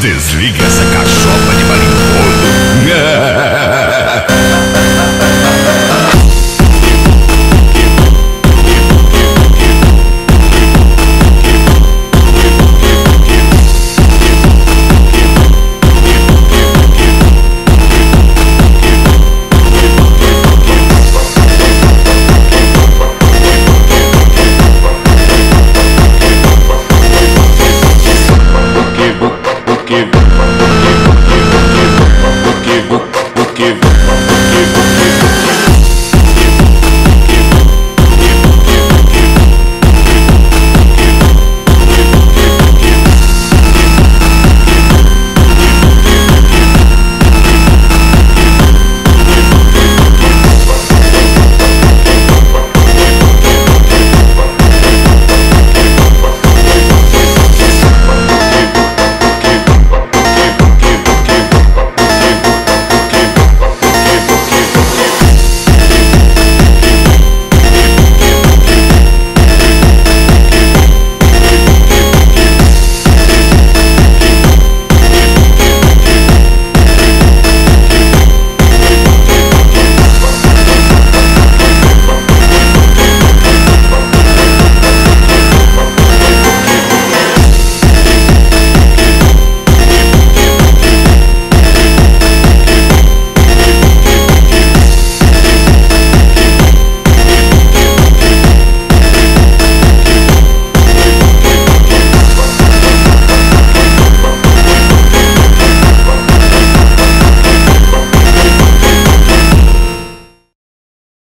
Desliga essa cachopa de Porque você